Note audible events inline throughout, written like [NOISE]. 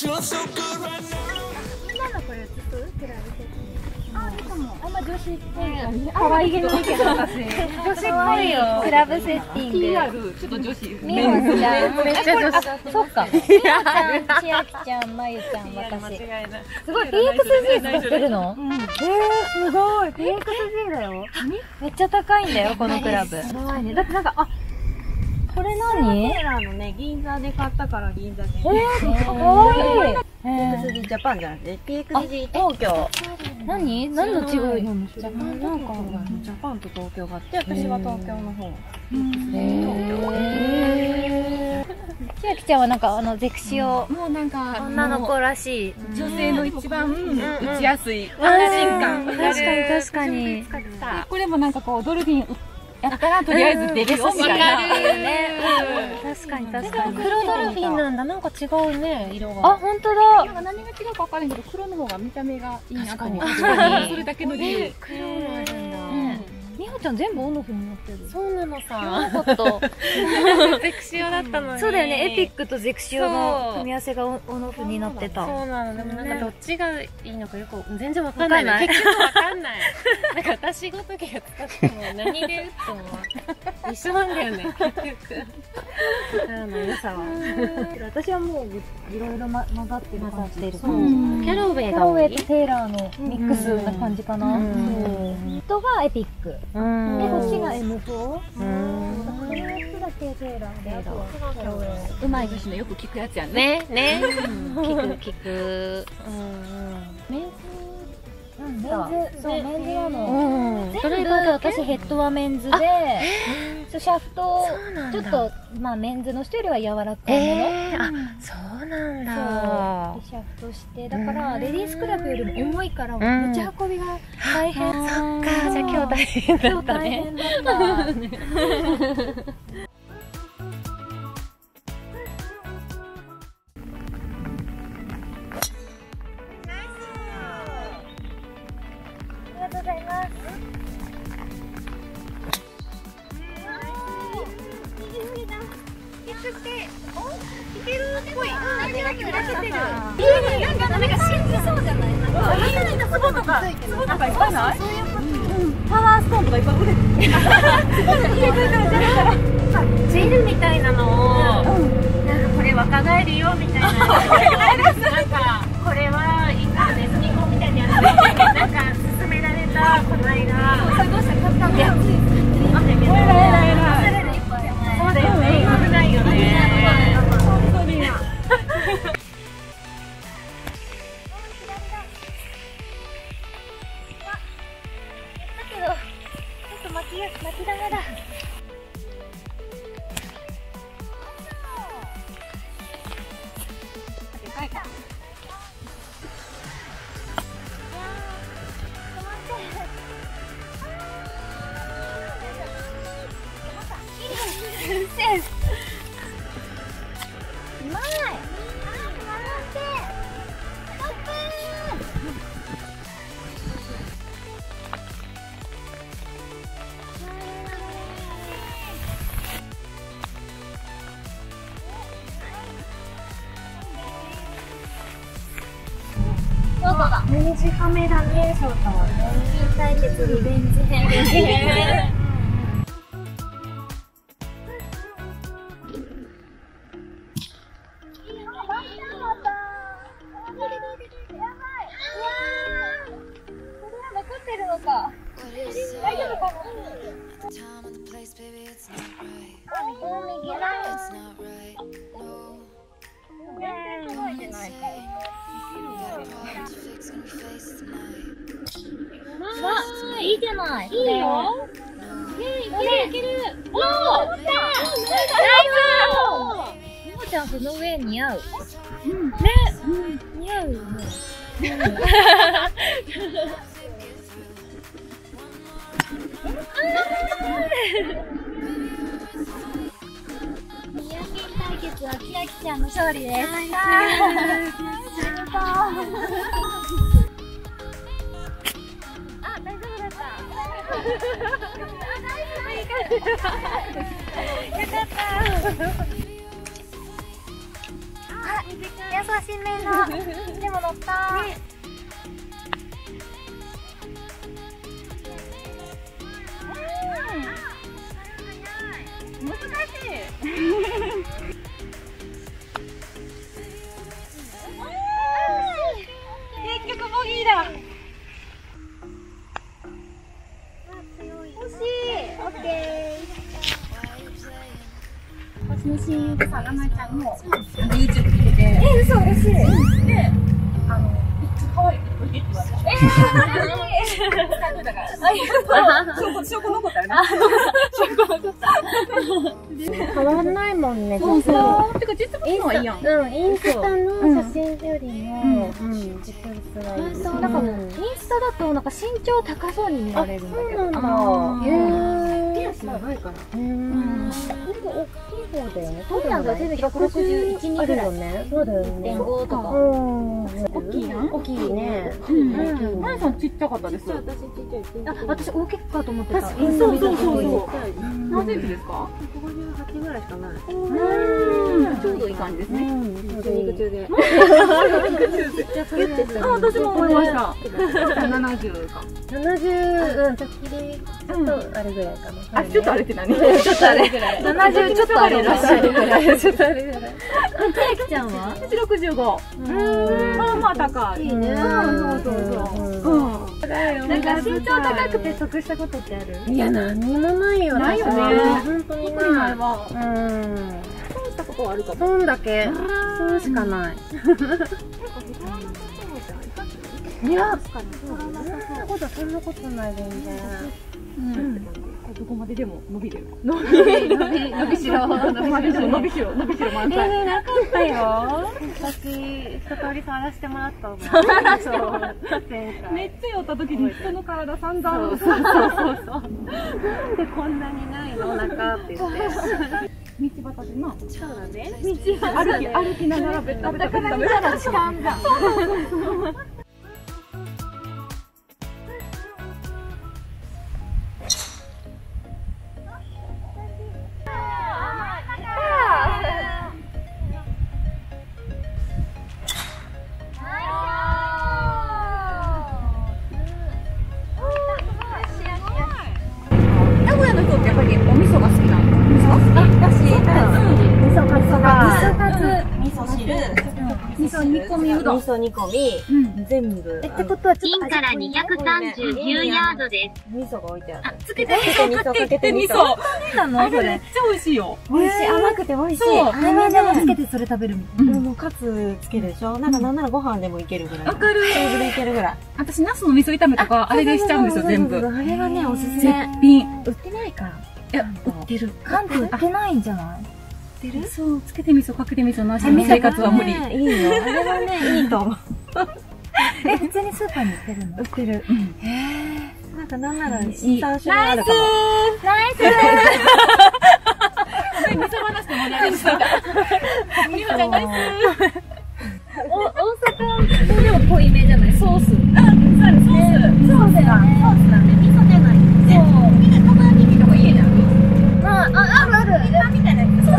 Feeling so good right now. 今のこれ映すクラブ的にあいいかも。あんま女子っぽい感じ。可愛げないけど。私女子っぽいよクラブセッティング。PR ちょっと女子みほちゃんめっちゃ女子そっか。みほちゃん千秋ちゃんまゆちゃん私すごい PXG 使ってるの、えー、すごい。PXG だよ。めっちゃ高いんだよこのクラブ。すごいね。だってなんかあこれ何？テーラーのね銀座で買ったから銀座で。えー、かわいい、えー PXG ジャパンじゃなくて PXG 東京。何？何の違い？ジャパン？なんかジャパンと東京があって私は東京の方。へー。千秋ちゃんはなんかあのゼクシオもうなんか女の子らしい。女性の一番打ちやすい。安心感。確かに確かに。これもなんかこうドルフィンやったらとりあえず出るよみたいな。ね確かに確かに。黒ドルフィンなんだ。なんか違うね色が。あ本当だ。なんか何が違うか分からんけど黒の方が見た目がいいなと思って確かに。それだけの理由。黒もあるんだ、みほちゃん全部オンオフになってる。そうなの知さらなかった。[LAUGHS] ゼクシオだったのに。そうだよね。エピックとゼクシオの組み合わせがオンオンオフになってた。そうなの。でもなんかどっちがいいのかよく全然わかんないわかんない。結局わかんない。なんか私ごときが使っても何で打っても一緒なんだよね私はもういろいろま混ざってる感じで。そう。うん。キャロウェキイが多い？ャロウェイとテイラーのミックスな感じかな、うん。人がエピック、うん。でこっちが M4、うん。この4つだけテイラーであとはキャロウェイ。うまい女子のよく聞くやつやね。ねね聞く聞く。メンズメンズそうメンズなの、うん。うんそれが私ヘッドはメンズでシャフトちょっとまあメンズの人よりは柔らかいもの、えー、あそうなんだ。そう。でシャフトしてだからレディースクラブよりも重いからん。持ち運びが大変、そっか。じゃあ今日大変だったね [LAUGHS] ジェルみたい？なのを、なんかこれ若返るよみたいな。なん。か、これはいいかネズミ子みたいなやつで、なん。か勧められたこの間。それどうした買ったん。だよ。なん。だけど。そう短めだね、そうかもね。対決リベンジ編。大丈夫かな。いいじゃない。いいよ。いけるいける。おお、ナイス。みほちゃん。その上似合う。うん、ね、うん、似合うよね。決は千秋ちゃん。の勝利です。あ、大丈優しめな。でも乗った。結でさ、ラナちゃん。も YouTube 見てて、ー。え、嘘嬉しい。で、あの、めっちゃ可愛いって言って言われた。えー、だから。ありがとう。証拠、証拠残ったよね。証拠残った変わん。ないもん。ね、そうそう。てか、実物のはいいやん。うん、インスタの写真よりも、うん、実物がいい。そうなん。か、インスタだと、なん。か身長高そうに見られるん。だけど。あそうなん。だ。へー。手足長いから。うん。これが大きい方だよね。そうなん。だ、全部161、2あるぐらいね。そうだよね。1.5とかうん。大きいやん。大きいね。うん。マヤさん。ちっちゃかったです。あ、私大きいかと思ってた。そうそうそうそう。何センチですか158ぐらいしかない。うん。ちょうどいい感じですね。ん。肉中で。あ、私も思いました。70か。70、うん、ちょっとあれぐらいかな。あ、ちょっとあれって何ちょっとあれぐらい。70ちょっとあれらしいぐらい。ちょっとあれぐらい。千秋ちゃ [LAUGHS] んは私65。まあまあ高い。いいね。うんそうそうそう。うん。なんか身長高くて得したことってある？いや、何にもないよ。ないよね本当にない。前は、うん。そうしたことはあるかも。損だけ。損しかない。いや、そんなこと、そんなことない、全然。うん。どこまででも伸びる？伸び伸びしろ。どこまででも伸びしろ、伸びしろ満載。なかったよ。私、一通り触らせてもらったもん。そう、めっちゃ寄った時に人の体散々。そうそうそうそう。なんでこんなにないのお腹って言って。道端でな。そうだね。歩き、歩きながらベタベタベタベタ。痴漢じゃん。込みうどん。味噌煮込み、うん。全部。え、ってことはちょっとピンから239ヤードです。味噌が置いてある。つけてかけて味噌かけて味噌。なのあれめっちゃ美味しいよ。美味しい。甘くて美味しい。そうあれはね、つけてそれ食べるみたいこれもカツつけるでしょ？なんかなんならご飯でもいけるぐらい。わかるテーブルいけるぐらい。私、ナスの味噌炒めとか、あれでしちゃうんですよ、全部。あれはね、おすす絶め。品。売ってないから。いや、売ってる。関東売ってないんじゃない？売ってる？そう、つけて味噌、かけて味噌なしの生活は無理。ねいいよ。あれはね、いいと思う。[LAUGHS] え、普通にスーパーに売ってるの？売ってる。うん。なんかなんなら、いい3種類あるかも。ナイス味噌話で盛り上がりした。みほちゃんナイス [LAUGHS] [LAUGHS] お、大阪でも濃いめじゃない？ソース。そうだね、ソース。そうだ。ソースなんで、味噌じゃないんで。そう。みんな玉ねぎとか家にあるあ、あ、あるある。み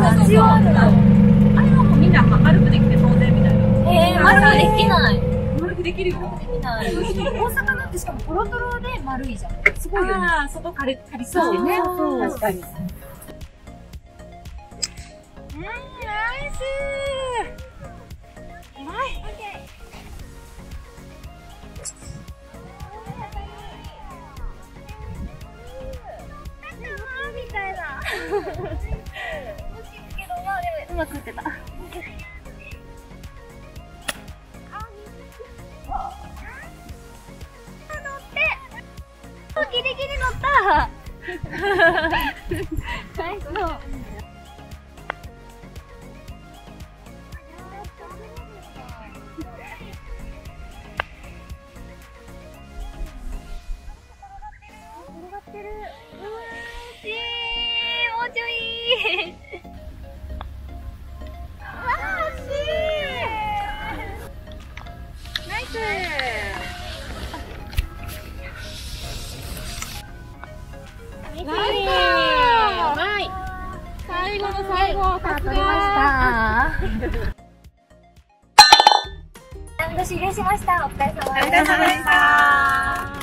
たいなやつ。そうそうそう。塩あるあるあれはもうみんな丸くできて当然みたいな。えー、丸いできない。丸くできるよ。できない。大阪なんてしかもトロトロで丸いじゃん。すごいよね。ああ、外カリカリしてね。そう確かに。うまうまく打ってた。後の最後、さあ、[LAUGHS] 取りました。ラざンド終了しました。お疲れ様でした。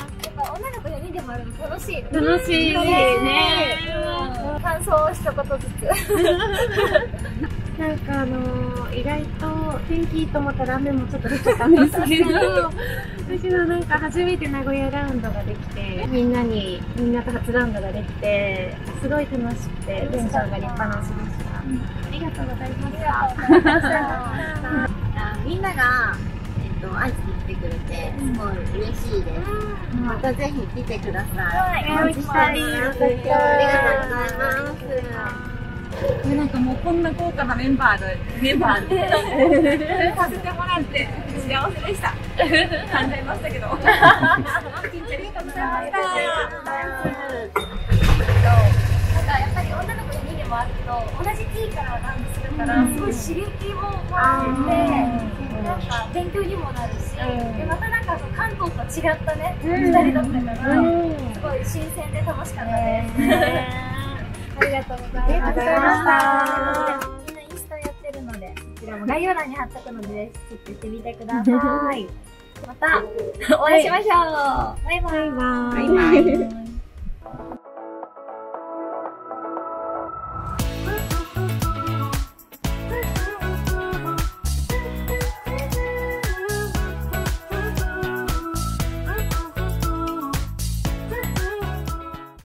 でもあるの楽しい。楽しいね。うん感想を一言ずつ。[LAUGHS] なんかあのー、意外と天気いいと思ったら雨もちょっと降っちゃったんですけど、[LAUGHS] 私はなんか初めて名古屋ラウンドができて、みんなに、みんなと初ラウンドができて、すごい楽しくて、テンションが立派なしでした。ありがとうございました。[LAUGHS] あみんなが、と、愛知に来てくれて、すごい嬉しいです。またぜひ来てください。お待ちしております。ありがとうございます。なんかもうこんな豪華なメンバーで、メンバーでさせてもらって幸せでした。噛んじましたけど。ありがとうございました。なんかやっぱり女の子4人でもあると、同じ T からダンスするから、すごい刺激ももらえて、なんか勉強にもなるし、でまたなんかそう関東と違ったね、2人だったから、すごい新鮮で楽しかったです。[LAUGHS] ありがとうございます。ありがとうございましたみんなインスタやってるので、そちらも概要欄に貼っとくので、ぜひチェックしてみてください。[LAUGHS] またお会いしましょう。バイバイ。バイバイ。